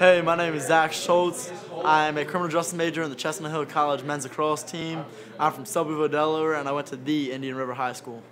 Hey, my name is Zach Schultz. I am a criminal justice major in the Chestnut Hill College men's lacrosse team. I'm from Selbyville, Delaware, and I went to the Indian River High School.